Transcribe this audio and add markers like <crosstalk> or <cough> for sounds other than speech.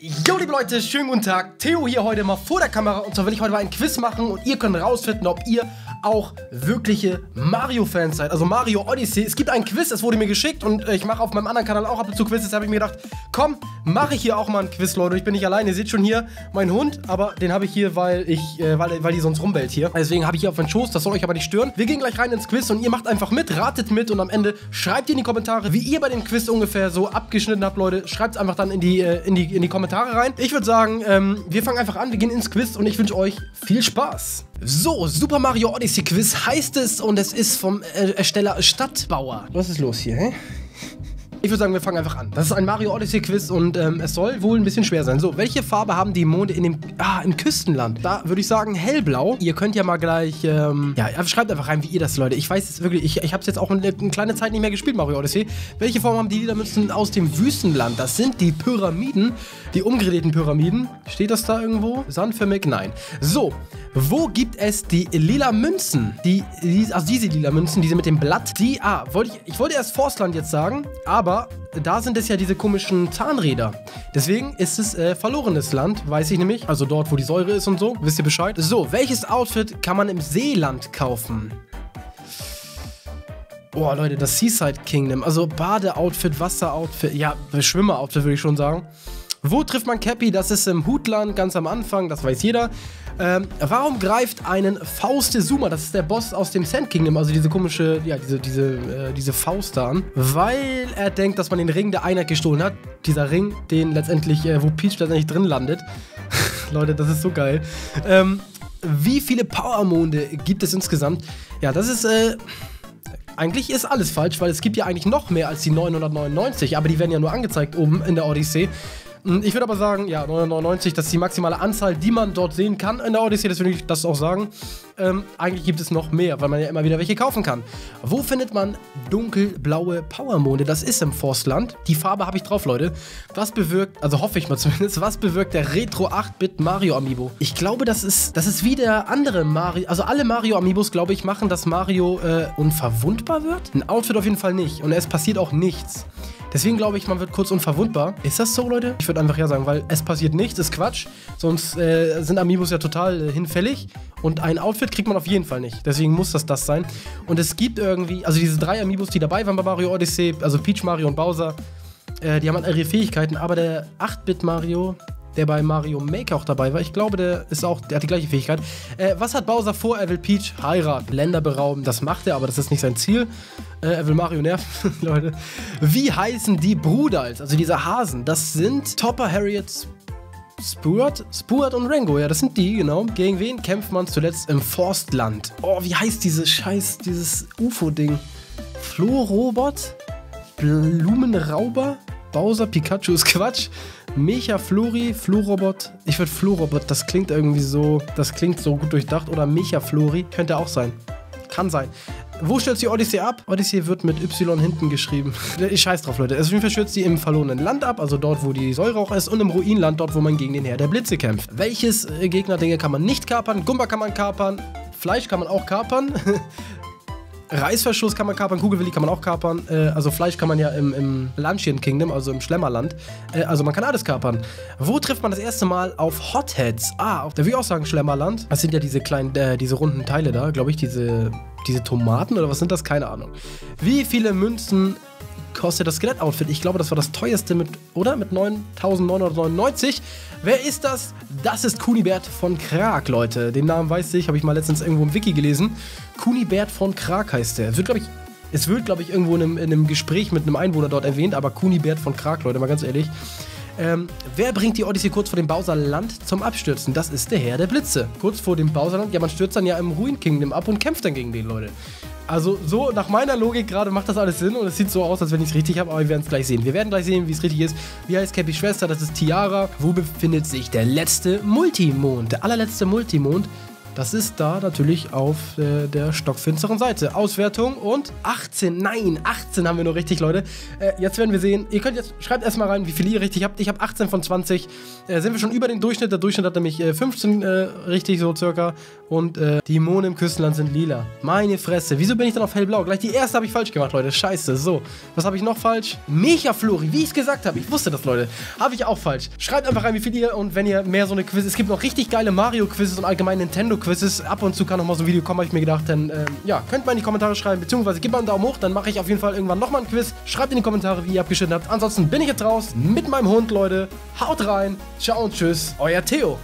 Jo, liebe Leute, schönen guten Tag. Theo hier heute mal vor der Kamera. Und zwar will ich heute mal ein Quiz machen und ihr könnt rausfinden, ob ihr auch wirkliche Mario-Fans seid. Also Mario Odyssey. Es gibt ein Quiz, das wurde mir geschickt und äh, ich mache auf meinem anderen Kanal auch ab und zu Quizzes. Da habe ich mir gedacht, komm, mache ich hier auch mal ein Quiz, Leute. Ich bin nicht allein. Ihr seht schon hier meinen Hund, aber den habe ich hier, weil ich, äh, weil, weil die sonst rumbellt hier. Deswegen habe ich hier auf meinen Schoß. Das soll euch aber nicht stören. Wir gehen gleich rein ins Quiz und ihr macht einfach mit, ratet mit und am Ende schreibt ihr in die Kommentare, wie ihr bei dem Quiz ungefähr so abgeschnitten habt, Leute. Schreibt es einfach dann in die, äh, in, die, in die Kommentare rein. Ich würde sagen, ähm, wir fangen einfach an. Wir gehen ins Quiz und ich wünsche euch viel Spaß. So, Super Mario Odyssey Quiz heißt es und es ist vom äh, Ersteller Stadtbauer. Was ist los hier, hä? Ich würde sagen, wir fangen einfach an. Das ist ein Mario Odyssey Quiz und ähm, es soll wohl ein bisschen schwer sein. So, welche Farbe haben die Monde in dem, ah, im Küstenland? Da würde ich sagen hellblau. Ihr könnt ja mal gleich, ähm, ja, schreibt einfach rein, wie ihr das, Leute. Ich weiß es wirklich, ich, ich habe es jetzt auch eine, eine kleine Zeit nicht mehr gespielt, Mario Odyssey. Welche Form haben die Liedermünzen aus dem Wüstenland? Das sind die Pyramiden, die umgedrehten Pyramiden. Steht das da irgendwo? Sandförmig? Nein. So, wo gibt es die lila Münzen? Die, die also diese lila Münzen, diese mit dem Blatt. Die, ah, wollte ich, ich wollte erst Forstland jetzt sagen, aber da sind es ja diese komischen Zahnräder. Deswegen ist es äh, verlorenes Land, weiß ich nämlich. Also dort, wo die Säure ist und so. Wisst ihr Bescheid? So, welches Outfit kann man im Seeland kaufen? Boah, Leute, das Seaside Kingdom. Also Badeoutfit, Wasseroutfit, ja, Schwimmeroutfit würde ich schon sagen. Wo trifft man Cappy? Das ist im Hutland, ganz am Anfang, das weiß jeder. Ähm, warum greift einen Faustezuma, das ist der Boss aus dem Sand Kingdom, also diese komische, ja, diese, diese, äh, diese Faust da an? Weil er denkt, dass man den Ring der Einheit gestohlen hat. Dieser Ring, den letztendlich, äh, wo Peach letztendlich drin landet. <laughs> Leute, das ist so geil. Ähm, wie viele Powermonde gibt es insgesamt? Ja, das ist, äh, eigentlich ist alles falsch, weil es gibt ja eigentlich noch mehr als die 999, aber die werden ja nur angezeigt oben in der Odyssey. Hm, ich würde aber sagen, ja, 999, das ist die maximale Anzahl, die man dort sehen kann in der Odyssey, deswegen würde ich das auch sagen. Ähm, eigentlich gibt es noch mehr, weil man ja immer wieder welche kaufen kann. Wo findet man dunkelblaue Powermonde? Das ist im Forstland. Die Farbe habe ich drauf, Leute. Was bewirkt, also hoffe ich mal <laughs> zumindest, was bewirkt der Retro 8-Bit Mario Amiibo? Ich glaube, das ist, das ist wie der andere Mario, also alle Mario Amiibos, glaube ich, machen, dass Mario äh, unverwundbar wird. Ein Outfit auf jeden Fall nicht und es passiert auch nichts. Deswegen glaube ich, man wird kurz unverwundbar. Ist das so, Leute? Ich würde einfach ja sagen, weil es passiert nichts, ist Quatsch. Sonst äh, sind Amiibos ja total äh, hinfällig. Und ein Outfit kriegt man auf jeden Fall nicht. Deswegen muss das das sein. Und es gibt irgendwie, also diese drei Amiibos, die dabei waren bei Mario Odyssey, also Peach, Mario und Bowser, äh, die haben halt ihre Fähigkeiten. Aber der 8-Bit Mario, der bei Mario Maker auch dabei war. Ich glaube, der ist auch, der hat die gleiche Fähigkeit. Äh, was hat Bowser vor? Er will Peach heiraten, Länder berauben. Das macht er, aber das ist nicht sein Ziel. Äh, er will Mario nerven, <laughs> Leute. Wie heißen die Brudals, also diese Hasen? Das sind Topper, Harriet, Spurt? Spurt und Rango, ja, das sind die, genau. Gegen wen kämpft man zuletzt im Forstland? Oh, wie heißt dieses Scheiß, dieses UFO-Ding? Flo-Robot? Blumenrauber? Bowser, Pikachu ist Quatsch. Mecha Flori, Florobot. Ich würde Florobot, das klingt irgendwie so, das klingt so gut durchdacht. Oder Mecha Flori, könnte auch sein. Kann sein. Wo stürzt die Odyssey ab? Odyssey wird mit Y hinten geschrieben. <laughs> Ich scheiß drauf, Leute. Es auf jeden Fall stürzt sie im verlorenen Land ab, also dort, wo die Säure auch ist, und im Ruinland, dort, wo man gegen den Herr der Blitze kämpft. Welches äh, Gegnerdinge kann man nicht kapern? Gumba kann man kapern. Fleisch kann man auch kapern. <laughs> Reißverschluss kann man kapern, Kugelwilli kann man auch kapern. Äh, also Fleisch kann man ja im, im Luncheon Kingdom, also im Schlemmerland. Äh, also man kann alles kapern. Wo trifft man das erste Mal auf Hotheads? Ah, auf, würde ich auch sagen Schlemmerland. Das sind ja diese kleinen, äh, diese runden Teile da, glaube ich, diese, diese Tomaten oder was sind das? Keine Ahnung. Wie viele Münzen kostet das Skelett-Outfit? Ich glaube, das war das teuerste mit, oder? Mit 9.999. Wer ist das? Das ist Kunibert von Krag, Leute. Den Namen weiß ich, habe ich mal letztens irgendwo im Wiki gelesen. Kunibert von Krag heißt der. Es wird, glaube ich, es wird, glaube ich, irgendwo in einem, in einem, Gespräch mit einem Einwohner dort erwähnt, aber Kunibert von Krag, Leute, mal ganz ehrlich. Ähm, wer bringt die Odyssey kurz vor dem Bowserland zum Abstürzen? Das ist der Herr der Blitze. Kurz vor dem Bowserland, ja, man stürzt dann ja im Ruin Kingdom ab und kämpft dann gegen den, Leute. Also so nach meiner Logik gerade macht das alles Sinn und es sieht so aus, als wenn ich es richtig habe, aber wir werden es gleich sehen. Wir werden gleich sehen, wie es richtig ist. Wie heißt Cappys Schwester? Das ist Tiara. Wo befindet sich der letzte Multimond? Der allerletzte Multimond Das ist da natürlich auf äh, der stockfinsteren Seite. Auswertung und 18. Nein, 18 haben wir nur richtig, Leute. Äh, jetzt werden wir sehen. Ihr könnt jetzt, schreibt erstmal rein, wie viele ihr richtig habt. Ich habe 18 von 20. Äh, sind wir schon über den Durchschnitt. Der Durchschnitt hat nämlich 15 äh, richtig, so circa. Und äh, die Monde im Küstenland sind lila. Meine Fresse. Wieso bin ich dann auf hellblau? Gleich die erste habe ich falsch gemacht, Leute. Scheiße. So, was habe ich noch falsch? Mecha-Flori, wie ich es gesagt habe. Ich wusste das, Leute. Habe ich auch falsch. Schreibt einfach rein, wie viel ihr und wenn ihr mehr so eine Quiz. Es gibt noch richtig geile Mario-Quizzes und allgemein Nintendo-Quizzes. Ab und zu kann noch mal so ein Video kommen, habe ich mir gedacht. Denn ähm, ja, könnt mal in die Kommentare schreiben, beziehungsweise gebt mal einen Daumen hoch, dann mache ich auf jeden Fall irgendwann nochmal ein Quiz. Schreibt in die Kommentare, wie ihr abgeschnitten habt. Ansonsten bin ich jetzt raus mit meinem Hund, Leute. Haut rein. Ciao und tschüss. Euer Theo.